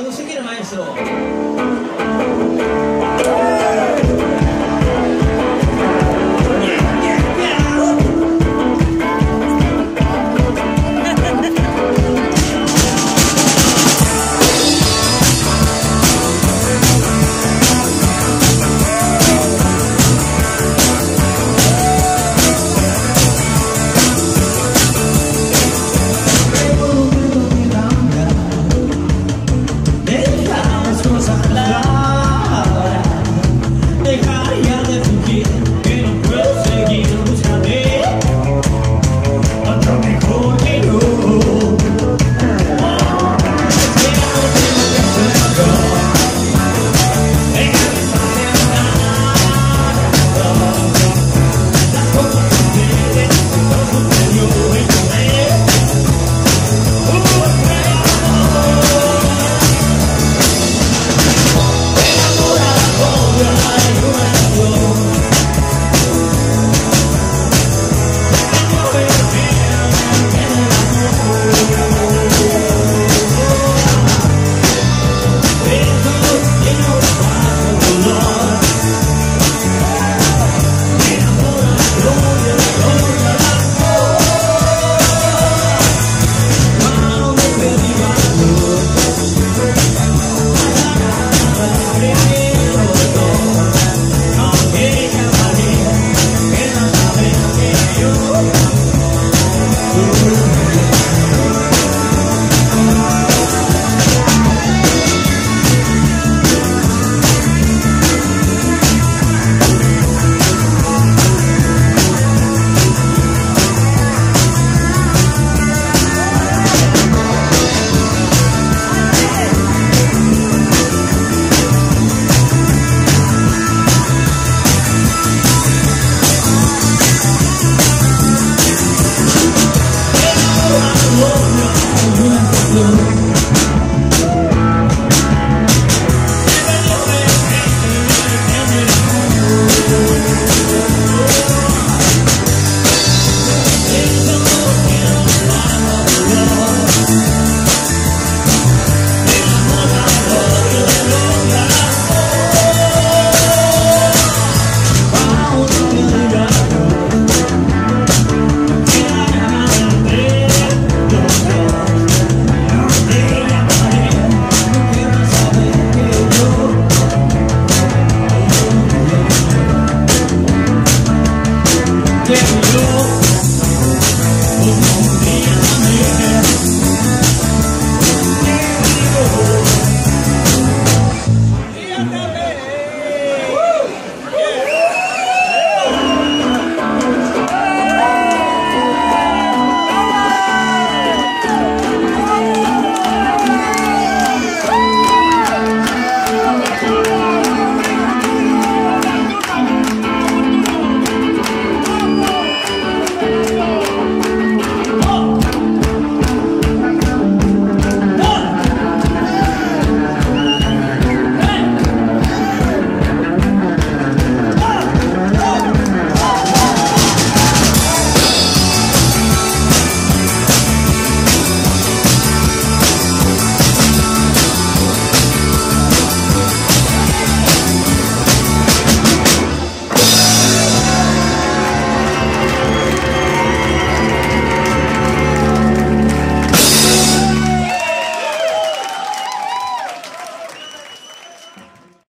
あの席の前にしろ